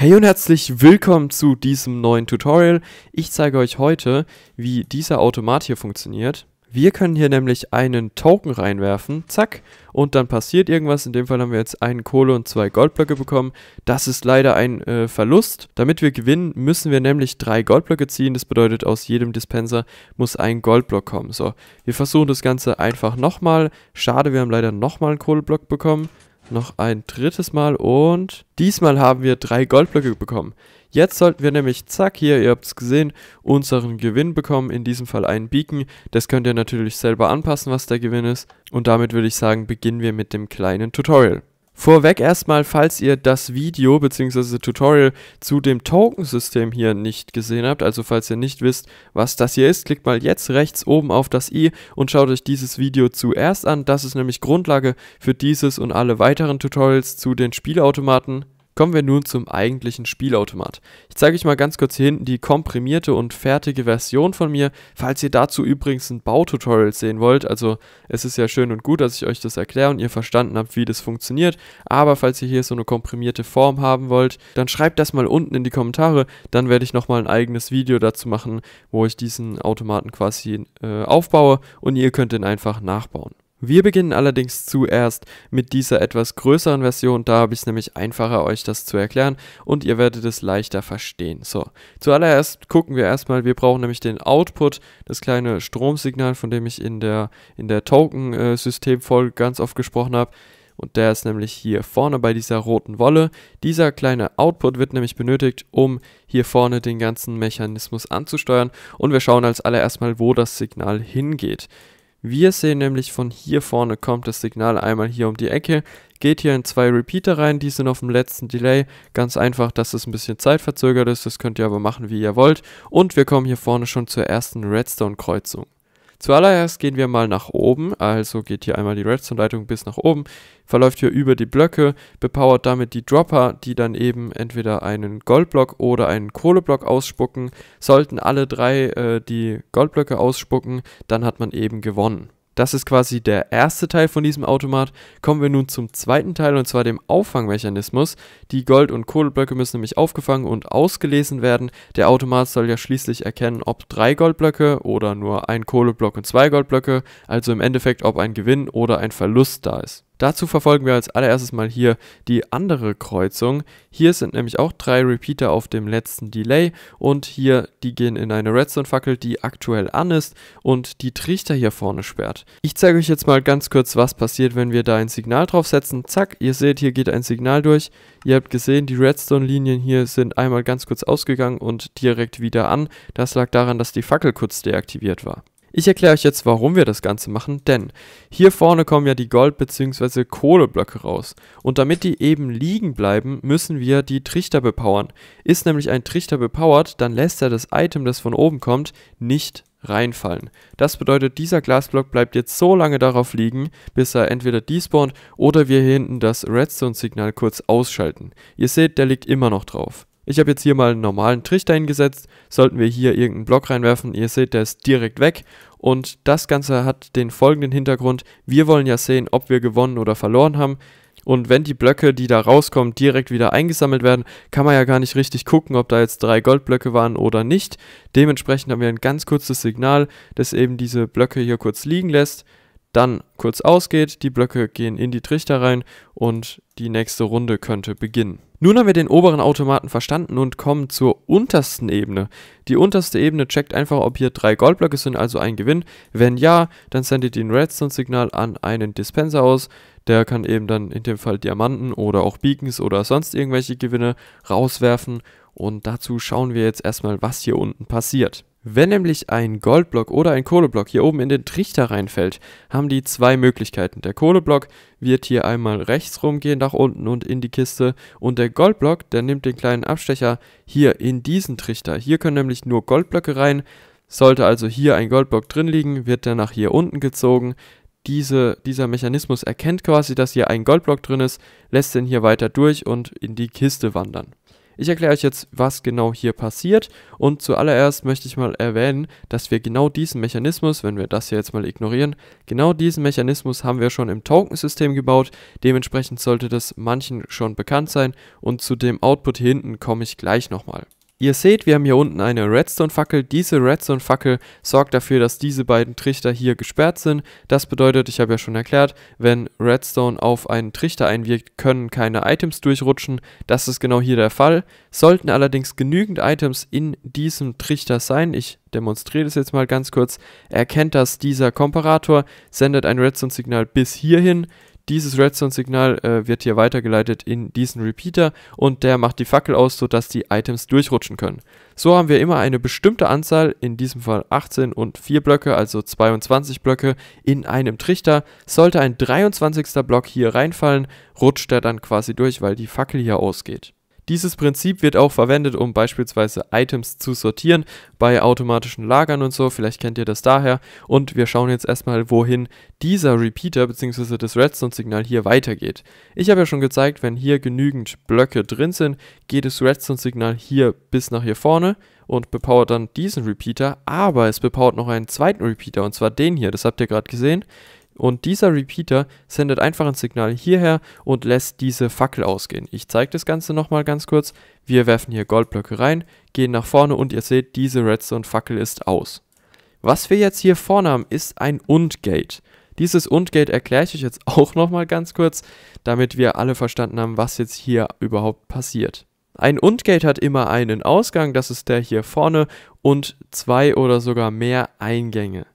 Hey und herzlich willkommen zu diesem neuen Tutorial. Ich zeige euch heute, wie dieser Automat hier funktioniert. Wir können hier nämlich einen Token reinwerfen, zack, und dann passiert irgendwas. In dem Fall haben wir jetzt einen Kohle und zwei Goldblöcke bekommen. Das ist leider ein äh, Verlust. Damit wir gewinnen, müssen wir nämlich drei Goldblöcke ziehen. Das bedeutet, aus jedem Dispenser muss ein Goldblock kommen. So, wir versuchen das Ganze einfach nochmal. Schade, wir haben leider nochmal einen Kohleblock bekommen noch ein drittes Mal und diesmal haben wir drei Goldblöcke bekommen. Jetzt sollten wir nämlich, zack, hier, ihr habt es gesehen, unseren Gewinn bekommen, in diesem Fall einen Beacon. Das könnt ihr natürlich selber anpassen, was der Gewinn ist. Und damit würde ich sagen, beginnen wir mit dem kleinen Tutorial. Vorweg erstmal, falls ihr das Video bzw. Tutorial zu dem Token-System hier nicht gesehen habt, also falls ihr nicht wisst, was das hier ist, klickt mal jetzt rechts oben auf das i und schaut euch dieses Video zuerst an. Das ist nämlich Grundlage für dieses und alle weiteren Tutorials zu den Spielautomaten. Kommen wir nun zum eigentlichen Spielautomat. Ich zeige euch mal ganz kurz hier hinten die komprimierte und fertige Version von mir, falls ihr dazu übrigens ein Baututorial sehen wollt. Also es ist ja schön und gut, dass ich euch das erkläre und ihr verstanden habt, wie das funktioniert. Aber falls ihr hier so eine komprimierte Form haben wollt, dann schreibt das mal unten in die Kommentare. Dann werde ich nochmal ein eigenes Video dazu machen, wo ich diesen Automaten quasi äh, aufbaue und ihr könnt ihn einfach nachbauen. Wir beginnen allerdings zuerst mit dieser etwas größeren Version, da habe ich es nämlich einfacher euch das zu erklären und ihr werdet es leichter verstehen. So, zuallererst gucken wir erstmal, wir brauchen nämlich den Output, das kleine Stromsignal, von dem ich in der, in der Token-System-Folge ganz oft gesprochen habe. Und der ist nämlich hier vorne bei dieser roten Wolle. Dieser kleine Output wird nämlich benötigt, um hier vorne den ganzen Mechanismus anzusteuern. Und wir schauen als allererst mal, wo das Signal hingeht. Wir sehen nämlich von hier vorne kommt das Signal einmal hier um die Ecke, geht hier in zwei Repeater rein, die sind auf dem letzten Delay. Ganz einfach, dass es ein bisschen zeitverzögert ist, das könnt ihr aber machen, wie ihr wollt. Und wir kommen hier vorne schon zur ersten Redstone-Kreuzung. Zuallererst gehen wir mal nach oben, also geht hier einmal die Redstone-Leitung bis nach oben, verläuft hier über die Blöcke, bepowert damit die Dropper, die dann eben entweder einen Goldblock oder einen Kohleblock ausspucken. Sollten alle drei äh, die Goldblöcke ausspucken, dann hat man eben gewonnen. Das ist quasi der erste Teil von diesem Automat. Kommen wir nun zum zweiten Teil und zwar dem Auffangmechanismus. Die Gold- und Kohleblöcke müssen nämlich aufgefangen und ausgelesen werden. Der Automat soll ja schließlich erkennen, ob drei Goldblöcke oder nur ein Kohleblock und zwei Goldblöcke, also im Endeffekt ob ein Gewinn oder ein Verlust da ist. Dazu verfolgen wir als allererstes mal hier die andere Kreuzung. Hier sind nämlich auch drei Repeater auf dem letzten Delay und hier, die gehen in eine Redstone-Fackel, die aktuell an ist und die Trichter hier vorne sperrt. Ich zeige euch jetzt mal ganz kurz, was passiert, wenn wir da ein Signal draufsetzen. Zack, ihr seht, hier geht ein Signal durch. Ihr habt gesehen, die Redstone-Linien hier sind einmal ganz kurz ausgegangen und direkt wieder an. Das lag daran, dass die Fackel kurz deaktiviert war. Ich erkläre euch jetzt, warum wir das Ganze machen, denn hier vorne kommen ja die Gold- bzw. Kohleblöcke raus. Und damit die eben liegen bleiben, müssen wir die Trichter bepowern. Ist nämlich ein Trichter bepowert, dann lässt er das Item, das von oben kommt, nicht reinfallen. Das bedeutet, dieser Glasblock bleibt jetzt so lange darauf liegen, bis er entweder despawnt oder wir hier hinten das Redstone-Signal kurz ausschalten. Ihr seht, der liegt immer noch drauf. Ich habe jetzt hier mal einen normalen Trichter hingesetzt. Sollten wir hier irgendeinen Block reinwerfen, ihr seht, der ist direkt weg. Und das Ganze hat den folgenden Hintergrund. Wir wollen ja sehen, ob wir gewonnen oder verloren haben. Und wenn die Blöcke, die da rauskommen, direkt wieder eingesammelt werden, kann man ja gar nicht richtig gucken, ob da jetzt drei Goldblöcke waren oder nicht. Dementsprechend haben wir ein ganz kurzes Signal, das eben diese Blöcke hier kurz liegen lässt dann kurz ausgeht, die Blöcke gehen in die Trichter rein und die nächste Runde könnte beginnen. Nun haben wir den oberen Automaten verstanden und kommen zur untersten Ebene. Die unterste Ebene checkt einfach, ob hier drei Goldblöcke sind, also ein Gewinn. Wenn ja, dann sendet ihr ein Redstone-Signal an einen Dispenser aus. Der kann eben dann in dem Fall Diamanten oder auch Beacons oder sonst irgendwelche Gewinne rauswerfen. Und dazu schauen wir jetzt erstmal, was hier unten passiert. Wenn nämlich ein Goldblock oder ein Kohleblock hier oben in den Trichter reinfällt, haben die zwei Möglichkeiten. Der Kohleblock wird hier einmal rechts rumgehen nach unten und in die Kiste und der Goldblock, der nimmt den kleinen Abstecher hier in diesen Trichter. Hier können nämlich nur Goldblöcke rein. Sollte also hier ein Goldblock drin liegen, wird der nach hier unten gezogen. Diese, dieser Mechanismus erkennt quasi, dass hier ein Goldblock drin ist, lässt den hier weiter durch und in die Kiste wandern. Ich erkläre euch jetzt, was genau hier passiert. Und zuallererst möchte ich mal erwähnen, dass wir genau diesen Mechanismus, wenn wir das hier jetzt mal ignorieren, genau diesen Mechanismus haben wir schon im Token-System gebaut, dementsprechend sollte das manchen schon bekannt sein. Und zu dem Output hinten komme ich gleich nochmal. Ihr seht, wir haben hier unten eine Redstone-Fackel. Diese Redstone-Fackel sorgt dafür, dass diese beiden Trichter hier gesperrt sind. Das bedeutet, ich habe ja schon erklärt, wenn Redstone auf einen Trichter einwirkt, können keine Items durchrutschen. Das ist genau hier der Fall. Sollten allerdings genügend Items in diesem Trichter sein, ich demonstriere das jetzt mal ganz kurz, erkennt das dieser Komparator, sendet ein Redstone-Signal bis hierhin. Dieses Redstone-Signal äh, wird hier weitergeleitet in diesen Repeater und der macht die Fackel aus, sodass die Items durchrutschen können. So haben wir immer eine bestimmte Anzahl, in diesem Fall 18 und 4 Blöcke, also 22 Blöcke in einem Trichter. Sollte ein 23. Block hier reinfallen, rutscht er dann quasi durch, weil die Fackel hier ausgeht. Dieses Prinzip wird auch verwendet, um beispielsweise Items zu sortieren bei automatischen Lagern und so. Vielleicht kennt ihr das daher. Und wir schauen jetzt erstmal, wohin dieser Repeater bzw. das Redstone-Signal hier weitergeht. Ich habe ja schon gezeigt, wenn hier genügend Blöcke drin sind, geht das Redstone-Signal hier bis nach hier vorne und bepowert dann diesen Repeater, aber es bepowert noch einen zweiten Repeater und zwar den hier, das habt ihr gerade gesehen. Und dieser Repeater sendet einfach ein Signal hierher und lässt diese Fackel ausgehen. Ich zeige das Ganze nochmal ganz kurz. Wir werfen hier Goldblöcke rein, gehen nach vorne und ihr seht, diese Redstone-Fackel ist aus. Was wir jetzt hier vorne haben, ist ein Und-Gate. Dieses Und-Gate erkläre ich euch jetzt auch nochmal ganz kurz, damit wir alle verstanden haben, was jetzt hier überhaupt passiert. Ein Und-Gate hat immer einen Ausgang, das ist der hier vorne, und zwei oder sogar mehr Eingänge.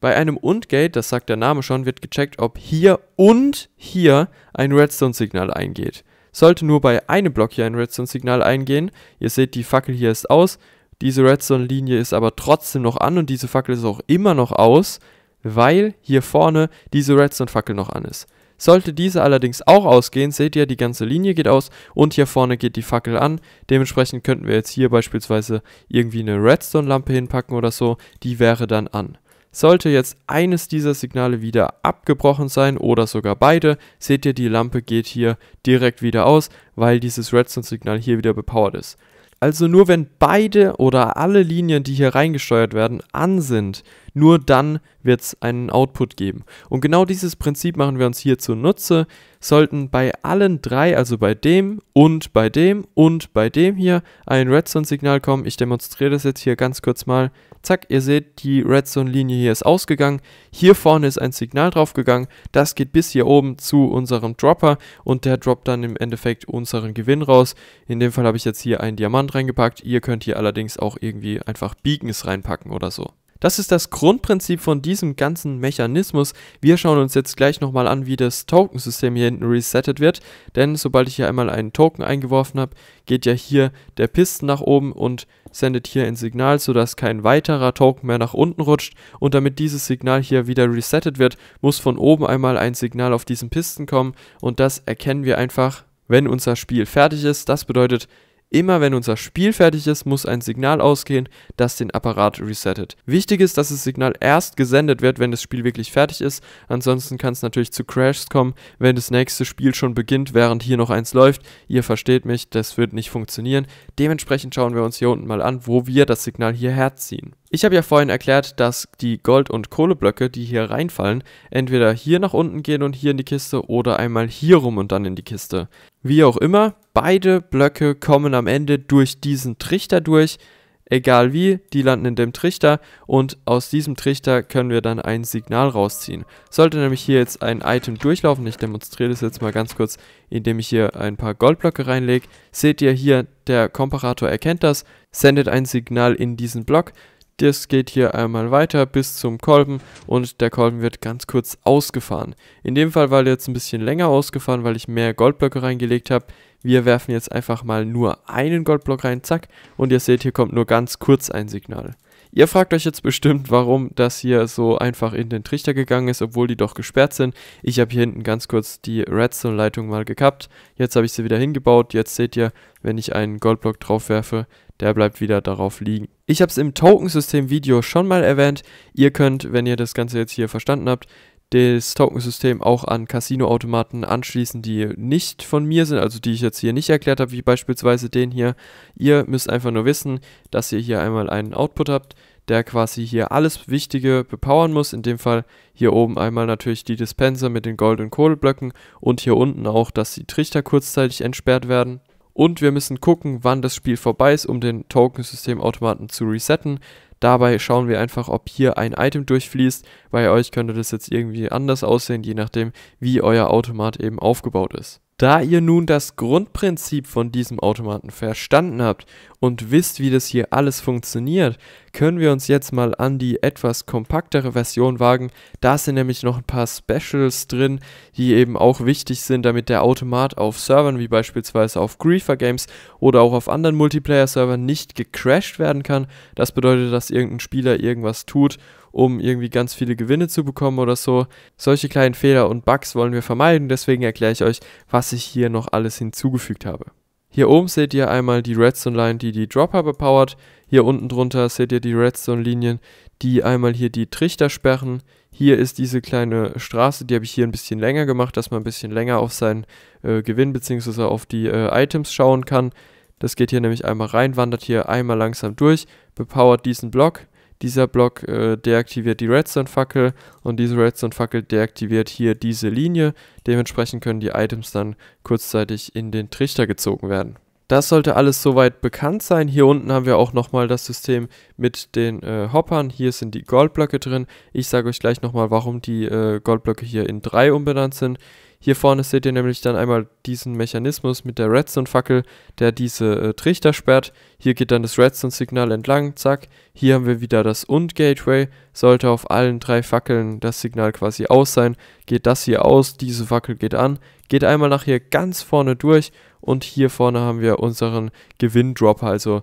Bei einem Und-Gate, das sagt der Name schon, wird gecheckt, ob hier und hier ein Redstone-Signal eingeht. Sollte nur bei einem Block hier ein Redstone-Signal eingehen, ihr seht, die Fackel hier ist aus, diese Redstone-Linie ist aber trotzdem noch an und diese Fackel ist auch immer noch aus, weil hier vorne diese Redstone-Fackel noch an ist. Sollte diese allerdings auch ausgehen, seht ihr, die ganze Linie geht aus und hier vorne geht die Fackel an. Dementsprechend könnten wir jetzt hier beispielsweise irgendwie eine Redstone-Lampe hinpacken oder so, die wäre dann an. Sollte jetzt eines dieser Signale wieder abgebrochen sein oder sogar beide, seht ihr, die Lampe geht hier direkt wieder aus, weil dieses Redstone-Signal hier wieder bepowert ist. Also nur wenn beide oder alle Linien, die hier reingesteuert werden, an sind, nur dann wird es einen Output geben. Und genau dieses Prinzip machen wir uns hier zunutze. Sollten bei allen drei, also bei dem und bei dem und bei dem hier, ein Redstone-Signal kommen. Ich demonstriere das jetzt hier ganz kurz mal. Zack, ihr seht, die Redstone-Linie hier ist ausgegangen. Hier vorne ist ein Signal draufgegangen. Das geht bis hier oben zu unserem Dropper und der droppt dann im Endeffekt unseren Gewinn raus. In dem Fall habe ich jetzt hier einen Diamant reingepackt. Ihr könnt hier allerdings auch irgendwie einfach Beacons reinpacken oder so. Das ist das Grundprinzip von diesem ganzen Mechanismus. Wir schauen uns jetzt gleich nochmal an, wie das Token-System hier hinten resettet wird. Denn sobald ich hier einmal einen Token eingeworfen habe, geht ja hier der Pisten nach oben und sendet hier ein Signal, sodass kein weiterer Token mehr nach unten rutscht. Und damit dieses Signal hier wieder resettet wird, muss von oben einmal ein Signal auf diesen Pisten kommen. Und das erkennen wir einfach, wenn unser Spiel fertig ist. Das bedeutet, Immer wenn unser Spiel fertig ist, muss ein Signal ausgehen, das den Apparat resettet. Wichtig ist, dass das Signal erst gesendet wird, wenn das Spiel wirklich fertig ist. Ansonsten kann es natürlich zu Crashs kommen, wenn das nächste Spiel schon beginnt, während hier noch eins läuft. Ihr versteht mich, das wird nicht funktionieren. Dementsprechend schauen wir uns hier unten mal an, wo wir das Signal hierher ziehen. Ich habe ja vorhin erklärt, dass die Gold- und Kohleblöcke, die hier reinfallen, entweder hier nach unten gehen und hier in die Kiste oder einmal hier rum und dann in die Kiste. Wie auch immer, beide Blöcke kommen am Ende durch diesen Trichter durch. Egal wie, die landen in dem Trichter und aus diesem Trichter können wir dann ein Signal rausziehen. Sollte nämlich hier jetzt ein Item durchlaufen, ich demonstriere das jetzt mal ganz kurz, indem ich hier ein paar Goldblöcke reinlege, seht ihr hier, der Komparator erkennt das, sendet ein Signal in diesen Block, das geht hier einmal weiter bis zum Kolben und der Kolben wird ganz kurz ausgefahren. In dem Fall war der jetzt ein bisschen länger ausgefahren, weil ich mehr Goldblöcke reingelegt habe. Wir werfen jetzt einfach mal nur einen Goldblock rein, zack, und ihr seht, hier kommt nur ganz kurz ein Signal. Ihr fragt euch jetzt bestimmt, warum das hier so einfach in den Trichter gegangen ist, obwohl die doch gesperrt sind. Ich habe hier hinten ganz kurz die Redstone-Leitung mal gekappt. Jetzt habe ich sie wieder hingebaut. Jetzt seht ihr, wenn ich einen Goldblock drauf werfe, der bleibt wieder darauf liegen. Ich habe es im Token-System-Video schon mal erwähnt. Ihr könnt, wenn ihr das Ganze jetzt hier verstanden habt, das Tokensystem auch an Casino-Automaten anschließen, die nicht von mir sind, also die ich jetzt hier nicht erklärt habe, wie beispielsweise den hier. Ihr müsst einfach nur wissen, dass ihr hier einmal einen Output habt, der quasi hier alles Wichtige bepowern muss. In dem Fall hier oben einmal natürlich die Dispenser mit den Gold- und Kohleblöcken und hier unten auch, dass die Trichter kurzzeitig entsperrt werden. Und wir müssen gucken, wann das Spiel vorbei ist, um den Tokensystemautomaten zu resetten. Dabei schauen wir einfach, ob hier ein Item durchfließt. Bei euch könnte das jetzt irgendwie anders aussehen, je nachdem, wie euer Automat eben aufgebaut ist. Da ihr nun das Grundprinzip von diesem Automaten verstanden habt und wisst, wie das hier alles funktioniert, können wir uns jetzt mal an die etwas kompaktere Version wagen. Da sind nämlich noch ein paar Specials drin, die eben auch wichtig sind, damit der Automat auf Servern wie beispielsweise auf Griefer Games oder auch auf anderen Multiplayer-Servern nicht gecrashed werden kann. Das bedeutet, dass irgendein Spieler irgendwas tut um irgendwie ganz viele Gewinne zu bekommen oder so. Solche kleinen Fehler und Bugs wollen wir vermeiden, deswegen erkläre ich euch, was ich hier noch alles hinzugefügt habe. Hier oben seht ihr einmal die Redstone-Line, die die Dropper bepowert. Hier unten drunter seht ihr die Redstone-Linien, die einmal hier die Trichter sperren. Hier ist diese kleine Straße, die habe ich hier ein bisschen länger gemacht, dass man ein bisschen länger auf seinen äh, Gewinn bzw. auf die äh, Items schauen kann. Das geht hier nämlich einmal rein, wandert hier einmal langsam durch, bepowert diesen Block. Dieser Block äh, deaktiviert die Redstone-Fackel und diese Redstone-Fackel deaktiviert hier diese Linie. Dementsprechend können die Items dann kurzzeitig in den Trichter gezogen werden. Das sollte alles soweit bekannt sein. Hier unten haben wir auch nochmal das System mit den äh, Hoppern. Hier sind die Goldblöcke drin. Ich sage euch gleich nochmal, warum die äh, Goldblöcke hier in drei umbenannt sind. Hier vorne seht ihr nämlich dann einmal diesen Mechanismus mit der Redstone-Fackel, der diese äh, Trichter sperrt. Hier geht dann das Redstone-Signal entlang, zack. Hier haben wir wieder das Und-Gateway. Sollte auf allen drei Fackeln das Signal quasi aus sein, geht das hier aus, diese Fackel geht an, geht einmal nach hier ganz vorne durch und hier vorne haben wir unseren Gewinndropper, also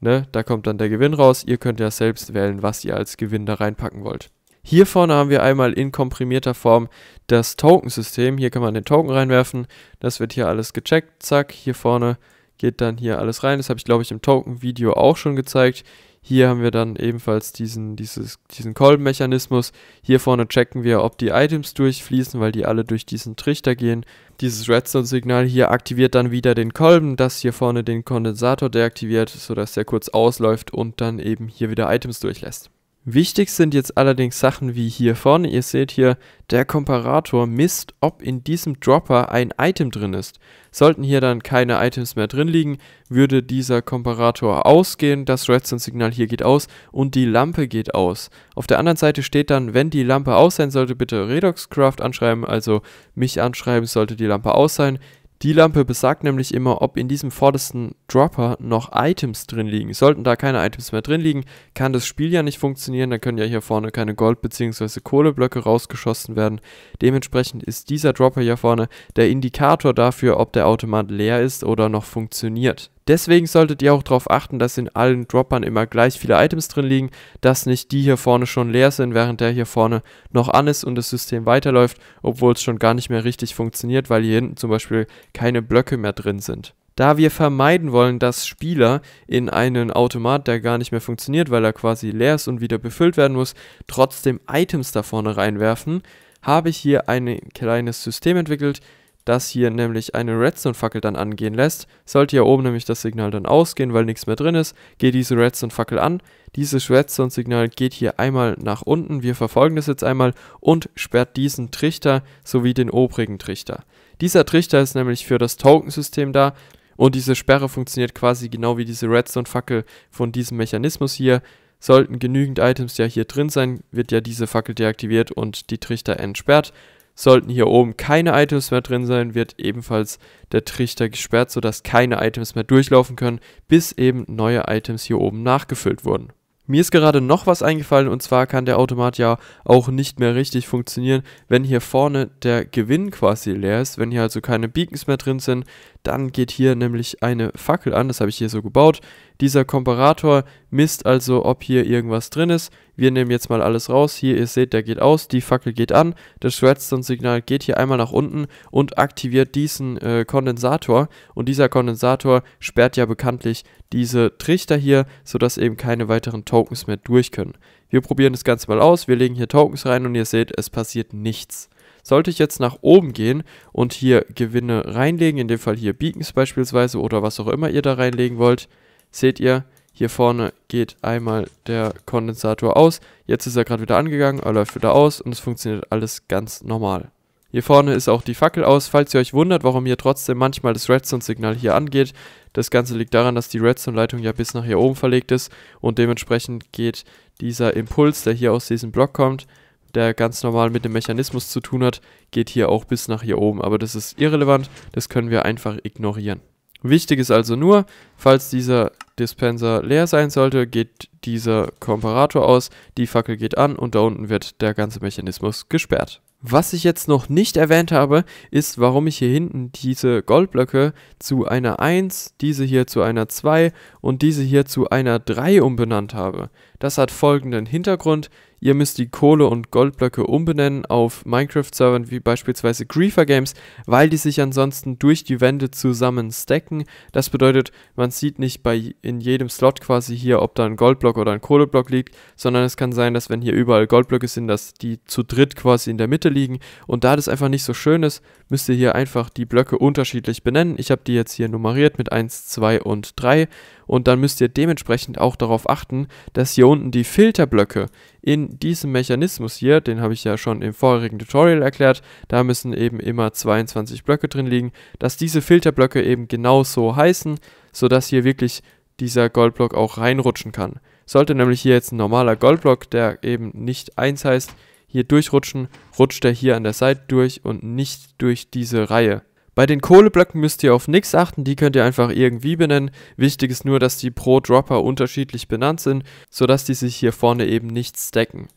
ne, da kommt dann der Gewinn raus. Ihr könnt ja selbst wählen, was ihr als Gewinn da reinpacken wollt. Hier vorne haben wir einmal in komprimierter Form das Token-System. Hier kann man den Token reinwerfen. Das wird hier alles gecheckt. Zack, hier vorne geht dann hier alles rein. Das habe ich, glaube ich, im Token-Video auch schon gezeigt. Hier haben wir dann ebenfalls diesen, dieses, diesen Kolbenmechanismus. Hier vorne checken wir, ob die Items durchfließen, weil die alle durch diesen Trichter gehen. Dieses Redstone-Signal hier aktiviert dann wieder den Kolben, das hier vorne den Kondensator deaktiviert, sodass der kurz ausläuft und dann eben hier wieder Items durchlässt. Wichtig sind jetzt allerdings Sachen wie hier vorne, ihr seht hier, der Komparator misst, ob in diesem Dropper ein Item drin ist. Sollten hier dann keine Items mehr drin liegen, würde dieser Komparator ausgehen, das Redstone-Signal hier geht aus und die Lampe geht aus. Auf der anderen Seite steht dann, wenn die Lampe aus sein sollte, bitte Redoxcraft anschreiben, also mich anschreiben, sollte die Lampe aus sein. Die Lampe besagt nämlich immer, ob in diesem vordersten Dropper noch Items drin liegen. Sollten da keine Items mehr drin liegen, kann das Spiel ja nicht funktionieren. Da können ja hier vorne keine Gold- bzw. Kohleblöcke rausgeschossen werden. Dementsprechend ist dieser Dropper hier vorne der Indikator dafür, ob der Automat leer ist oder noch funktioniert. Deswegen solltet ihr auch darauf achten, dass in allen Droppern immer gleich viele Items drin liegen, dass nicht die hier vorne schon leer sind, während der hier vorne noch an ist und das System weiterläuft, obwohl es schon gar nicht mehr richtig funktioniert, weil hier hinten zum Beispiel keine Blöcke mehr drin sind. Da wir vermeiden wollen, dass Spieler in einen Automat, der gar nicht mehr funktioniert, weil er quasi leer ist und wieder befüllt werden muss, trotzdem Items da vorne reinwerfen, habe ich hier ein kleines System entwickelt, das hier nämlich eine Redstone-Fackel dann angehen lässt. Sollte hier oben nämlich das Signal dann ausgehen, weil nichts mehr drin ist, geht diese Redstone-Fackel an. Dieses Redstone-Signal geht hier einmal nach unten, wir verfolgen das jetzt einmal und sperrt diesen Trichter sowie den obrigen Trichter. Dieser Trichter ist nämlich für das Token-System da und diese Sperre funktioniert quasi genau wie diese Redstone-Fackel von diesem Mechanismus hier. Sollten genügend Items ja hier drin sein, wird ja diese Fackel deaktiviert und die Trichter entsperrt. Sollten hier oben keine Items mehr drin sein, wird ebenfalls der Trichter gesperrt, sodass keine Items mehr durchlaufen können, bis eben neue Items hier oben nachgefüllt wurden. Mir ist gerade noch was eingefallen und zwar kann der Automat ja auch nicht mehr richtig funktionieren, wenn hier vorne der Gewinn quasi leer ist, wenn hier also keine Beacons mehr drin sind, dann geht hier nämlich eine Fackel an, das habe ich hier so gebaut. Dieser Komparator misst also, ob hier irgendwas drin ist. Wir nehmen jetzt mal alles raus. Hier, ihr seht, der geht aus, die Fackel geht an. Das Redstone-Signal geht hier einmal nach unten und aktiviert diesen äh, Kondensator. Und dieser Kondensator sperrt ja bekanntlich diese Trichter hier, sodass eben keine weiteren Tokens mehr durch können. Wir probieren das Ganze mal aus. Wir legen hier Tokens rein und ihr seht, es passiert nichts. Sollte ich jetzt nach oben gehen und hier Gewinne reinlegen, in dem Fall hier Beacons beispielsweise oder was auch immer ihr da reinlegen wollt, seht ihr, hier vorne geht einmal der Kondensator aus. Jetzt ist er gerade wieder angegangen, er läuft wieder aus und es funktioniert alles ganz normal. Hier vorne ist auch die Fackel aus. Falls ihr euch wundert, warum hier trotzdem manchmal das Redstone-Signal hier angeht, das Ganze liegt daran, dass die Redstone-Leitung ja bis nach hier oben verlegt ist und dementsprechend geht dieser Impuls, der hier aus diesem Block kommt, der ganz normal mit dem Mechanismus zu tun hat, geht hier auch bis nach hier oben. Aber das ist irrelevant, das können wir einfach ignorieren. Wichtig ist also nur, falls dieser Dispenser leer sein sollte, geht dieser Komparator aus, die Fackel geht an und da unten wird der ganze Mechanismus gesperrt. Was ich jetzt noch nicht erwähnt habe, ist, warum ich hier hinten diese Goldblöcke zu einer 1, diese hier zu einer 2 und diese hier zu einer 3 umbenannt habe. Das hat folgenden Hintergrund. Ihr müsst die Kohle- und Goldblöcke umbenennen auf Minecraft-Servern wie beispielsweise Griefer Games, weil die sich ansonsten durch die Wände zusammen stacken. Das bedeutet, man sieht nicht bei in jedem Slot quasi hier, ob da ein Goldblock oder ein Kohleblock liegt, sondern es kann sein, dass wenn hier überall Goldblöcke sind, dass die zu dritt quasi in der Mitte liegen. Und da das einfach nicht so schön ist, müsst ihr hier einfach die Blöcke unterschiedlich benennen. Ich habe die jetzt hier nummeriert mit 1, 2 und 3 und dann müsst ihr dementsprechend auch darauf achten, dass hier unten die Filterblöcke in diesem Mechanismus hier, den habe ich ja schon im vorherigen Tutorial erklärt, da müssen eben immer 22 Blöcke drin liegen, dass diese Filterblöcke eben genau so heißen, sodass hier wirklich dieser Goldblock auch reinrutschen kann. Sollte nämlich hier jetzt ein normaler Goldblock, der eben nicht 1 heißt, hier durchrutschen, rutscht er hier an der Seite durch und nicht durch diese Reihe. Bei den Kohleblöcken müsst ihr auf nichts achten, die könnt ihr einfach irgendwie benennen. Wichtig ist nur, dass die pro Dropper unterschiedlich benannt sind, sodass die sich hier vorne eben nicht stacken.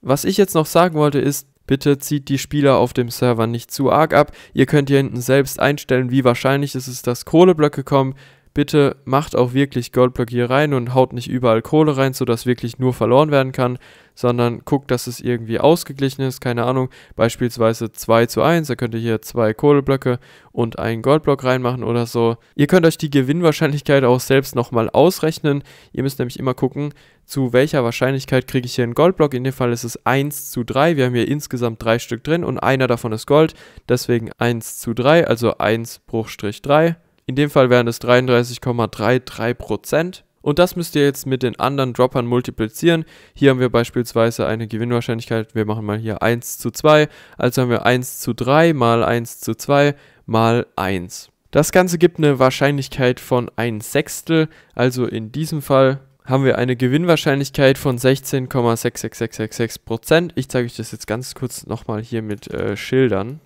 Was ich jetzt noch sagen wollte ist, bitte zieht die Spieler auf dem Server nicht zu arg ab. Ihr könnt hier hinten selbst einstellen, wie wahrscheinlich es ist, dass Kohleblöcke kommen. Bitte macht auch wirklich Goldblöcke hier rein und haut nicht überall Kohle rein, sodass wirklich nur verloren werden kann, sondern guckt, dass es irgendwie ausgeglichen ist. Keine Ahnung, beispielsweise 2 zu 1, da könnt ihr hier zwei Kohleblöcke und einen Goldblock reinmachen oder so. Ihr könnt euch die Gewinnwahrscheinlichkeit auch selbst nochmal ausrechnen. Ihr müsst nämlich immer gucken, zu welcher Wahrscheinlichkeit kriege ich hier einen Goldblock. In dem Fall ist es 1 zu 3. Wir haben hier insgesamt drei Stück drin und einer davon ist Gold. Deswegen 1 zu 3, also 1 Bruchstrich 3. In dem Fall wären es 33,33%. Und das müsst ihr jetzt mit den anderen Droppern multiplizieren. Hier haben wir beispielsweise eine Gewinnwahrscheinlichkeit, wir machen mal hier 1 zu 2, also haben wir 1 zu 3 mal 1 zu 2 mal 1. Das Ganze gibt eine Wahrscheinlichkeit von 1 Sechstel, also in diesem Fall haben wir eine Gewinnwahrscheinlichkeit von 16,66666%. Ich zeige euch das jetzt ganz kurz nochmal hier mit äh, Schildern.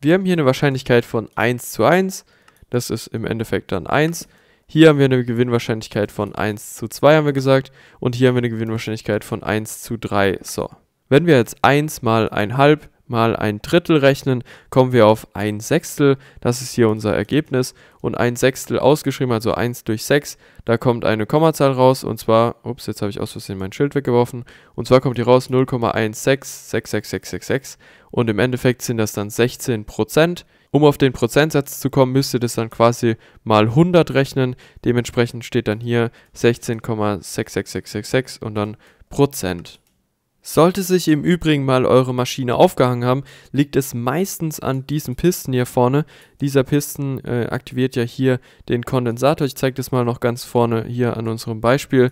Wir haben hier eine Wahrscheinlichkeit von 1 zu 1, das ist im Endeffekt dann 1. Hier haben wir eine Gewinnwahrscheinlichkeit von 1 zu 2, haben wir gesagt. Und hier haben wir eine Gewinnwahrscheinlichkeit von 1 zu 3. So. Wenn wir jetzt 1 mal 1,5 mal ein Drittel rechnen, kommen wir auf 1 Sechstel. Das ist hier unser Ergebnis. Und 1 Sechstel ausgeschrieben, also 1 durch 6, da kommt eine Kommazahl raus. Und zwar, ups, jetzt habe ich aus Versehen mein Schild weggeworfen. Und zwar kommt hier raus 0,1666666. Und im Endeffekt sind das dann 16 Prozent. Um auf den Prozentsatz zu kommen, müsst ihr das dann quasi mal 100 rechnen. Dementsprechend steht dann hier 16,66666 und dann Prozent. Sollte sich im Übrigen mal eure Maschine aufgehangen haben, liegt es meistens an diesem Pisten hier vorne. Dieser Pisten äh, aktiviert ja hier den Kondensator. Ich zeige das mal noch ganz vorne hier an unserem Beispiel.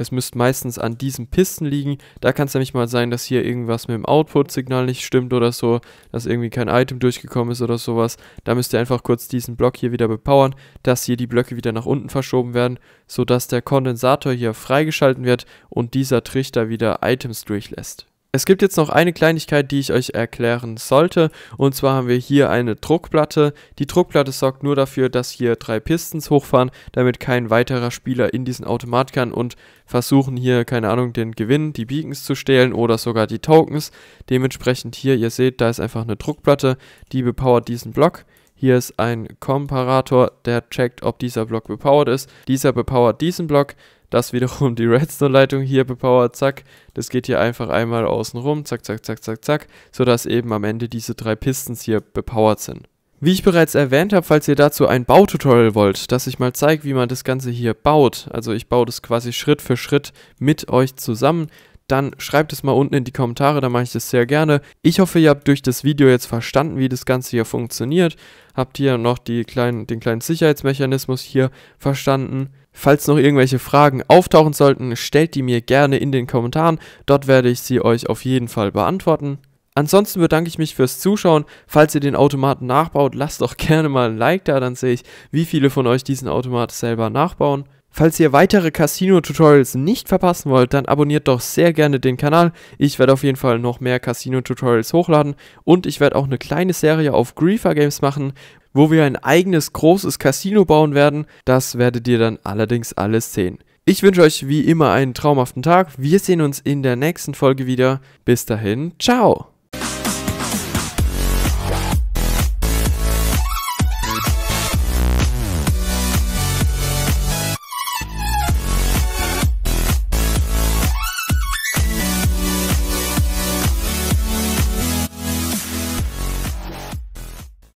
Es müsste meistens an diesem Pisten liegen. Da kann es nämlich mal sein, dass hier irgendwas mit dem Output-Signal nicht stimmt oder so, dass irgendwie kein Item durchgekommen ist oder sowas. Da müsst ihr einfach kurz diesen Block hier wieder bepowern, dass hier die Blöcke wieder nach unten verschoben werden, sodass der Kondensator hier freigeschalten wird und dieser Trichter wieder Items durchlässt. Es gibt jetzt noch eine Kleinigkeit, die ich euch erklären sollte. Und zwar haben wir hier eine Druckplatte. Die Druckplatte sorgt nur dafür, dass hier drei Pistons hochfahren, damit kein weiterer Spieler in diesen Automat kann und versuchen hier, keine Ahnung, den Gewinn, die Beacons zu stehlen oder sogar die Tokens. Dementsprechend hier, ihr seht, da ist einfach eine Druckplatte, die bepowert diesen Block. Hier ist ein Komparator, der checkt, ob dieser Block bepowert ist. Dieser bepowert diesen Block. Das wiederum die Redstone-Leitung hier bepowert, zack. Das geht hier einfach einmal außen rum, zack, zack, zack, zack, zack, sodass eben am Ende diese drei Pistons hier bepowert sind. Wie ich bereits erwähnt habe, falls ihr dazu ein Baututorial wollt, dass ich mal zeige, wie man das Ganze hier baut, also ich baue das quasi Schritt für Schritt mit euch zusammen, dann schreibt es mal unten in die Kommentare, da mache ich das sehr gerne. Ich hoffe, ihr habt durch das Video jetzt verstanden, wie das Ganze hier funktioniert. Habt ihr noch kleinen, den kleinen Sicherheitsmechanismus hier verstanden. Falls noch irgendwelche Fragen auftauchen sollten, stellt die mir gerne in den Kommentaren. Dort werde ich sie euch auf jeden Fall beantworten. Ansonsten bedanke ich mich fürs Zuschauen. Falls ihr den Automaten nachbaut, lasst doch gerne mal ein Like da, dann sehe ich, wie viele von euch diesen Automat selber nachbauen. Falls ihr weitere Casino-Tutorials nicht verpassen wollt, dann abonniert doch sehr gerne den Kanal. Ich werde auf jeden Fall noch mehr Casino-Tutorials hochladen und ich werde auch eine kleine Serie auf Griefer Games machen, wo wir ein eigenes großes Casino bauen werden. Das werdet ihr dann allerdings alles sehen. Ich wünsche euch wie immer einen traumhaften Tag. Wir sehen uns in der nächsten Folge wieder. Bis dahin, ciao!